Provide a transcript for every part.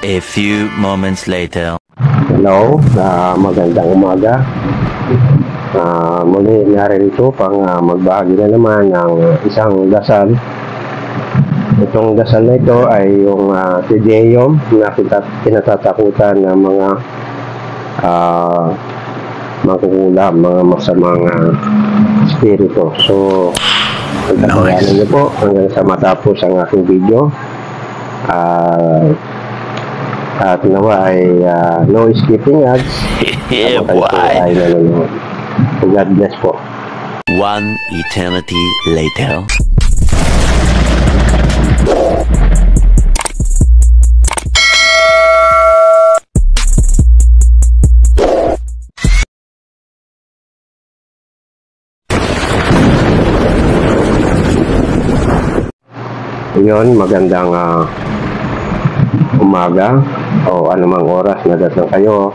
A few moments later. Hello, uh, magandang umaga. Uh, muli narito pang uh, magbahagi na naman ng isang dasal. Itong dasal na ito ay yung uh, Tedeum na kita, kinatatakutan ng mga uh, mangkukulam, mga masamang uh, spirito. So, pagkakayanan niyo po hanggang sa matapos ang aking video. Uh, at nawa ay uh, no skipping ads. yeah, boy. Ay nanonood. God bless po. One eternity later. Yun, magandang uh, umaga o anumang oras na dating kayo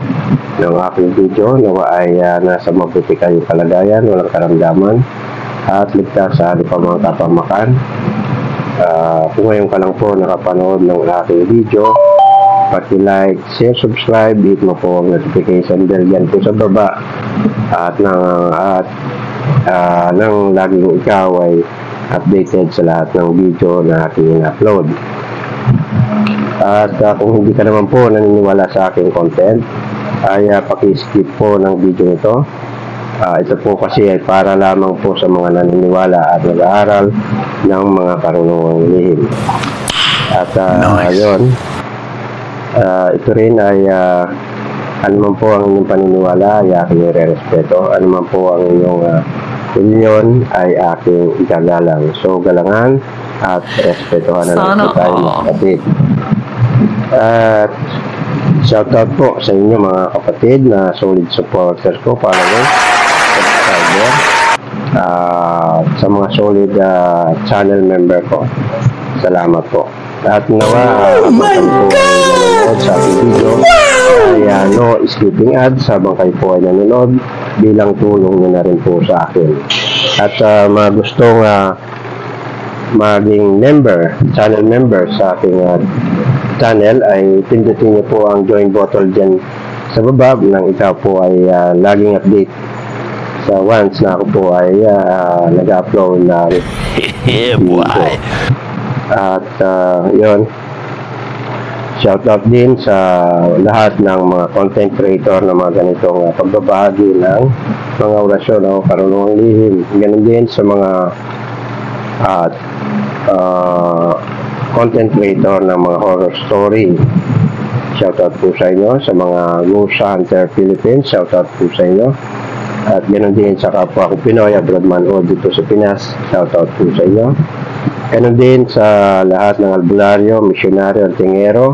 ng aking video nawa ay uh, nasa mabuti kayong kalagayan, walang karamdaman at ligtas sa pa mga kapamakan. Uh, kung ngayon ka lang po nakapanood ng aking video, paki-like, share, subscribe, hit mo po ang notification bell yan po sa baba at nang at uh, nang laging ikaw ay updated sa lahat ng video na aking upload. At uh, kung hindi ka naman po naniniwala sa aking content, ay uh, paki-skip po ng video ito. Uh, ito po kasi ay para lamang po sa mga naniniwala at nag-aaral ng mga karunungang lihim. At uh, nice. ayun, uh, ito rin ay uh, ano man po ang inyong paniniwala ay aking re-respeto. Ano man po ang inyong uh, opinion ay aking igagalang. So, galangan at respetuhan na lang po tayo mga kapatid. At shoutout po sa inyo mga kapatid na solid supporters ko, followers, subscriber, uh, sa mga solid uh, channel member ko. Salamat po. At nawa, oh my God! sa ating video, ay uh, no skipping ads habang kayo po ay nanonood bilang tulong nyo na rin po sa akin. At uh, mga gustong uh, maging member, channel member sa aking uh, channel ay pindutin niyo po ang join button dyan sa baba nang ikaw po ay uh, laging update sa once na ako po ay uh, nag-upload na yeah, boy. At uh, yun, shout out din sa lahat ng mga content creator na mga ganitong uh, pagbabahagi ng mga orasyon o karunungang lihim. Ganun din sa mga at uh, uh, content creator ng mga horror story. Shoutout po sa inyo sa mga Ghost Hunter Philippines. Shoutout po sa inyo. At ganoon din sa kapwa ko Pinoy, abroad man o dito sa Pinas. Shoutout po sa inyo. Ganoon din sa lahat ng albularyo, misyonaryo, tingero,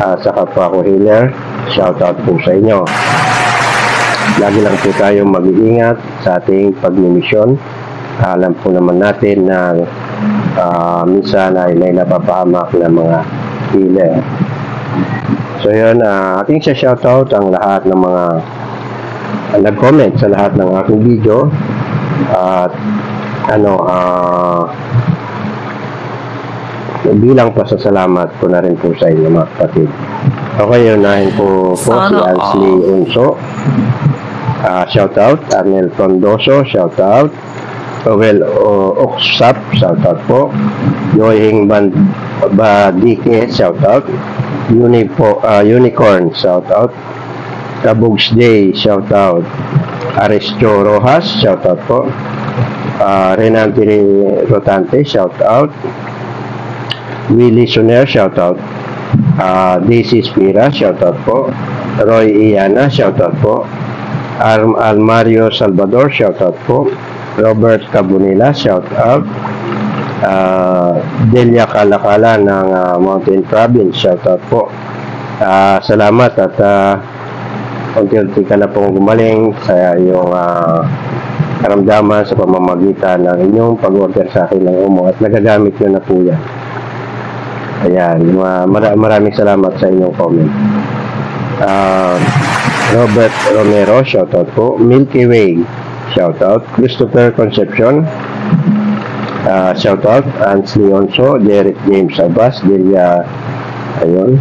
uh, sa kapwa ko healer. Shoutout po sa inyo. Lagi lang po tayong mag-iingat sa ating pagmimisyon. Alam po naman natin na uh, minsan ay may napapahamak ng mga healer. So yun, uh, ating siya shoutout ang lahat ng mga uh, nag-comment sa lahat ng aking video at ano uh, bilang pasasalamat ko na rin po sa inyo mga kapatid. Okay, unahin po po si Alsley Unso. Uh, shout out, Arnel Frondoso, shout out. Well, uh, Oksap, shout out po. Yoying Band Badike, shout out. Unipo, uh, Unicorn, shout out. Kabugs Day, shout out. Arestio Rojas, shout out po. Uh, Renante Rotante, shout out. Willie Soner, shout out. Uh, Daisy Spira, shout out po. Roy Iana, shout out po. Al Almario Salvador, shout out po. Robert Cabunila, shout out uh, Delia Kalakala ng uh, Mountain Province. Shout out po. Uh, salamat at uh, unti-unti ka na pong gumaling sa iyong uh, karamdaman sa pamamagitan ng inyong pag-order sa akin ng umo at nagagamit nyo na po yan. Ayan, mar maraming salamat sa inyong comment. Uh, Robert Romero, shout out po. Milky Way, shout out. Christopher Concepcion, uh, shout out. Ansley Onso, Derek James Abbas, Delia ayun.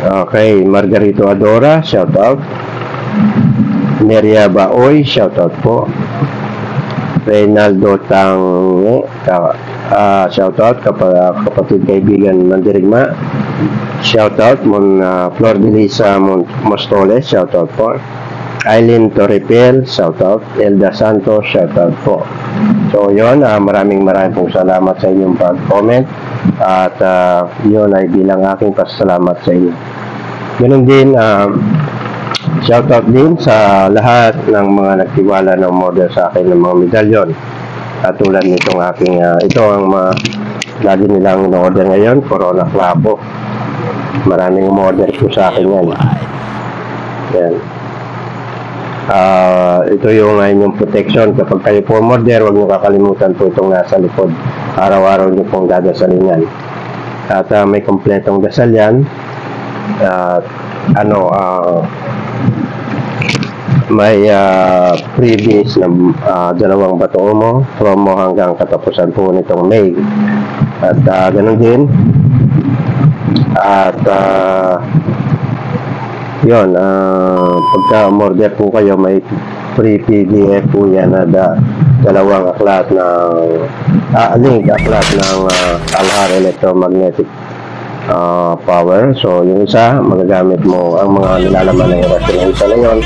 Okay, Margarito Adora, shout out. Neria Baoy, shout out po. Reynaldo Tang, ka, ah, shout out. Kap- kapatid kaibigan Mandirigma. Shout out. Mon uh, Flor de Mon Mostoles, shout out po. Aileen Torrepel, shout out. Elda Santos, shout out po. So yon, ah, maraming maraming pong salamat sa inyong pag-comment at ah, yun ay bilang aking pasalamat sa inyo. Ganun din, ah, Shoutout din sa lahat ng mga nagtiwala ng model sa akin ng mga medalyon. At tulad nitong aking, ah, ito ang mga lagi nilang in-order ngayon, Corona Clavo. Maraming umorder po sa akin yan. Yan. Ah, ito yung uh, inyong protection. Kapag kayo po umorder, huwag niyo kakalimutan po itong nasa likod. Araw-araw niyo pong dadasalin yan. At ah, may kompletong dasal yan. At ano, ah, may uh, previous na ah, dalawang bato mo promo hanggang katapusan po nitong May at uh, ganun din at uh, yun uh, pagka umorder po kayo may free PDF po yan na da, dalawang aklat ng ah, link aklat ng uh, Alhar Electromagnetic uh, power. So, yung isa, magagamit mo ang mga nilalaman ng orasyon. Yung isa na yun,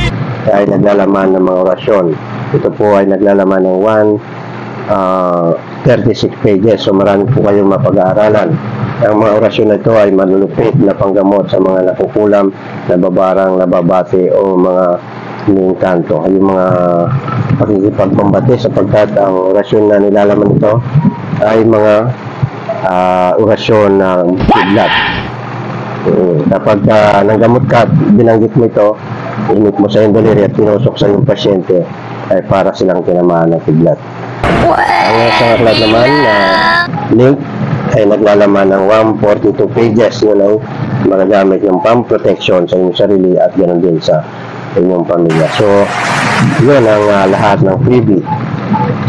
ay naglalaman ng mga orasyon. Ito po ay naglalaman ng 1, uh, 36 pages. So, marami po kayong mapag-aaralan. Ang mga orasyon na ito ay malulupit na panggamot sa mga nakukulam, nababarang, nababati o mga kanto. Yung mga pakikipagbambati sapagkat ang orasyon na nilalaman ito ay mga ah, orasyon ng kidlat. Uh, kapag uh, nanggamot ka at binanggit mo ito, init mo sa iyong daliri at tinusok sa iyong pasyente, ay para silang tinamaan ng kidlat. Ang isang naman na link ay naglalaman ng 142 pages. Yun ay magagamit yung pump protection sa inyong sarili at ganoon din sa inyong pamilya. So, yun ang ah, lahat ng freebie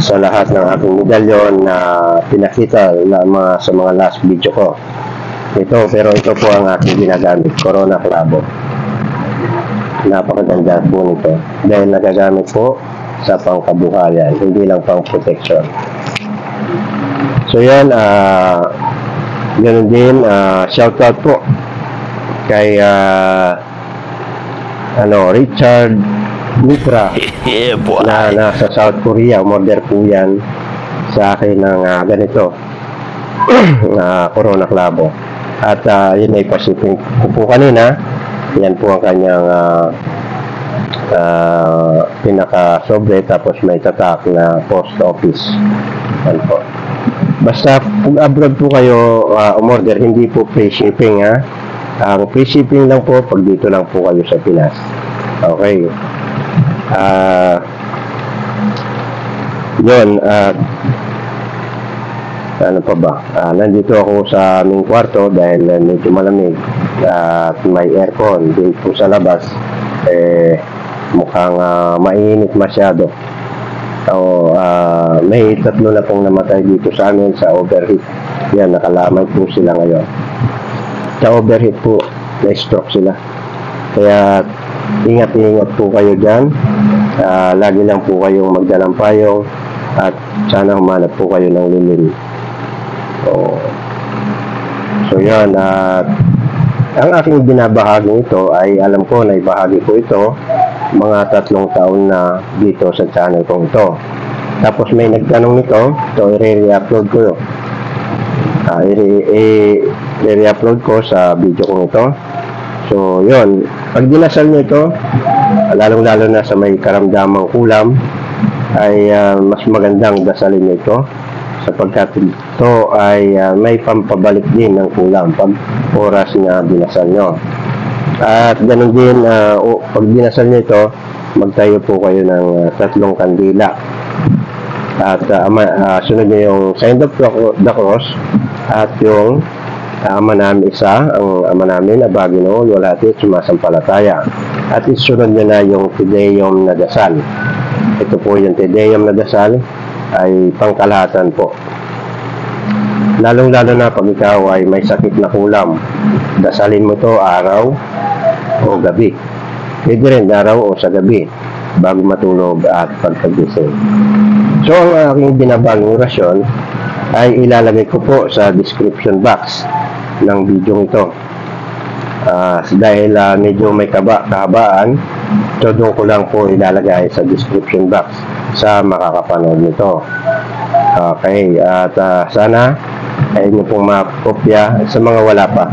sa lahat ng aking medalyon na pinakita na mga, sa mga last video ko. Ito, pero ito po ang aking ginagamit, Corona Clavo. Napakaganda po nito. Dahil nagagamit po sa pangkabuhayan, hindi lang pang protection. So yan, ah ganun din, ah shoutout po kay ah, ano, Richard Mitra Yeah, boy. na nasa South Korea, umorder po yan sa akin ng ah, ganito na Corona Clavo. At ah, yun ay pasipin ko po kanina. Yan po ang kanyang ah, ah, pinaka-sobre tapos may tatak na post office. Yan po. Basta kung abroad po kayo ah, umorder, hindi po free shipping ha. Ang free shipping lang po pag dito lang po kayo sa Pinas. Okay. Ah, yun, at ano pa ba? Ah, nandito ako sa aming kwarto dahil uh, medyo malamig at may aircon din po sa labas. Eh, mukhang ah, mainit masyado. So, ah, may tatlo na pong namatay dito sa amin sa overheat. Yan, nakalamay po sila ngayon. Sa overheat po, na-stroke sila. Kaya, ingat-ingat po kayo dyan. Ah, lagi lang po kayong magdalang payong at sana humanap po kayo ng lilim. So, so yan. At ang aking binabahagi ito ay alam ko na ibahagi ko ito mga tatlong taon na dito sa channel kong ito. Tapos may nagtanong nito, so i-re-upload ko yun. Ah, i-re-upload ko sa video kong ito. So, yun. Pag dinasal nyo ito, lalong-lalo na sa may karamdamang kulam, ay ah, mas magandang dasalin nyo ito sapagkat ito ay ah, may pampabalik din ng kulam pag oras na dinasal nyo. At ganun din, o, pag dinasal nyo ito, magtayo po kayo ng ah, tatlong kandila. At ah, ama, ah, sunod nyo yung sign of the cross at yung ah, ama namin isa, ang ama namin, Abagino, Yolati, sumasampalataya. At isunod nyo na yung Tideum na dasal. Ito po yung Tideum na dasal ay pangkalahatan po. Lalong-lalo na pag ikaw ay may sakit na kulam. Dasalin mo to araw o gabi. Pwede rin araw o sa gabi bago matulog at pagpagising. So, ang aking binabagong orasyon ay ilalagay ko po sa description box ng video ito. Ah, dahil ah, medyo may kaba, kahabaan, so doon ko lang po ilalagay sa description box sa makakapanood nito. Okay, at ah, sana ay inyo pong makopya sa mga wala pa.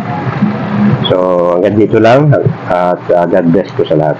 So, hanggang dito lang at ah, God bless po sa lahat.